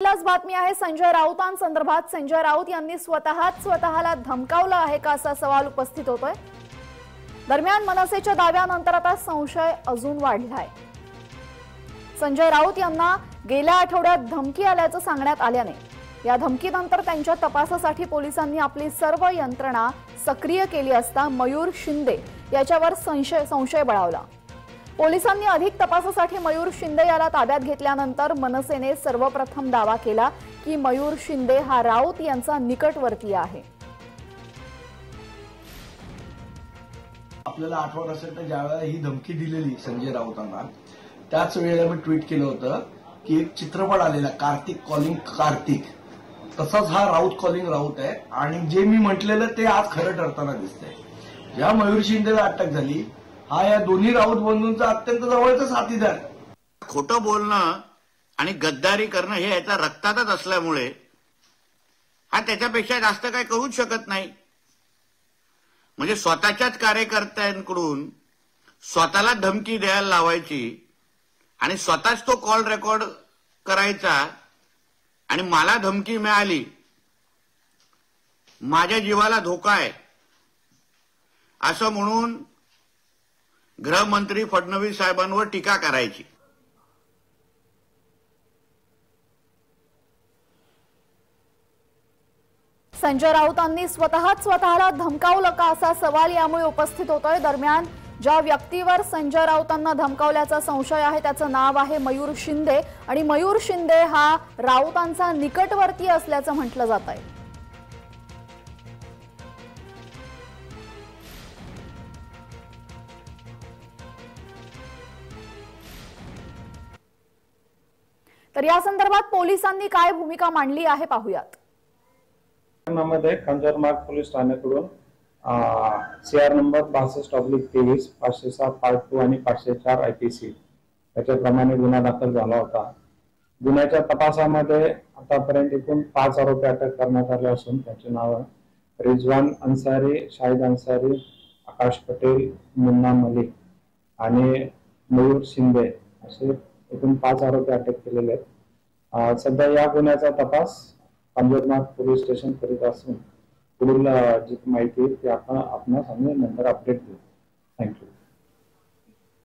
पहिलाच बातमी आहे संजय राऊतांसंदर्भात संजय राऊत यांनी स्वतःच स्वतःला धमकावलं आहे का असा सवाल उपस्थित होतोय. दरम्यान मनसेच्या दाव्यानंतर आता संशय अजून वाढलाय. संजय राऊत यांना गेल्या आठवड्यात धमकी आल्याचं सांगण्यात आल्याने या धमकीनंतर त्यांच्या तपासासाठी पोलिसांनी आपली सर्व यंत्रणा सक्रिय केली असता मयूर शिंदे याच्यावर संशय संशय बळावला. पोलिसांनी अधिक तपासासाठी मयूर शिंदे याला ताब्यात घेतल्यानंतर मनसेने सर्वप्रथम दावा केला की मयूर शिंदे हा राऊत यांचा निकटवर्तीय आहे. आपल्याला आठवत असेल तर ज्यावेळेला ही धमकी दिलेली संजय राऊतांना त्याच वेळेला मी ट्विट केलं होतं की एक चित्रपट आलेला कार्तिक कॉलिंग कार्तिक. तसाच हा राऊत कॉलिंग राऊत आहे. आणि जे मी म्हटलेलं ते आज खरं ठरताना दिसतंय. ज्या मयूर शिंदेला अटक झाली हा या दोन्ही राऊत बंधूंचा अत्यंत जवळचा साथीदार. खोटं बोलणं आणि गद्दारी करणं हे याच्या रक्तातच असल्यामुळे हा त्याच्यापेक्षा जास्त काही करूच शकत नाही. म्हणजे स्वतःच्याच कार्यकर्त्यांकडून स्वतःला धमकी द्यायला लावायची आणि स्वतःच तो कॉल रेकॉर्ड करायचा आणि मला धमकी मिळाली. माझ्या जीवाला धोका आहे. असं म्हणून गृहमंत्री फडणवीस साहेबांवर टीका करायची. संजय राऊतांनी स्वतःच स्वतःला धमकावलं का असा सवाल यामुळे उपस्थित होतोय. दरम्यान ज्या व्यक्तीवर संजय राऊतांना धमकावल्याचा संशय आहे त्याचं नाव आहे मयूर शिंदे. आणि मयूर शिंदे हा राऊतांचा निकटवर्ती असल्याचं म्हटलं जात आहे तर या संदर्भात पोलिसांनी काय भूमिका मांडली आहे पाहूयात. मध्ये पोलीस ठाण्याकडून सी आर नंबर बासष्ट ऑब्लिक तेवीस पाचशे सात पार्ट टू आणि पाचशे चार आय पी सी त्याच्याप्रमाणे गुन्हा दाखल झाला होता. गुन्ह्याच्या तपासामध्ये आतापर्यंत एकूण पाच आरोपी अटक करण्यात आले असून त्यांचे नाव रिजवान अन्सारी शाहिद अन्सारी आकाश पटेल मुन्ना मलिक आणि मयूर शिंदे असे एकूण पाच आरोपी अटक केलेले आहेत. सध्या या गुन्ह्याचा तपास पंजाबनाथ पोलीस स्टेशन करीत असून पुढील जी माहिती आहे ती आपण आपणास आम्ही नंतर अपडेट देऊ. थँक्यू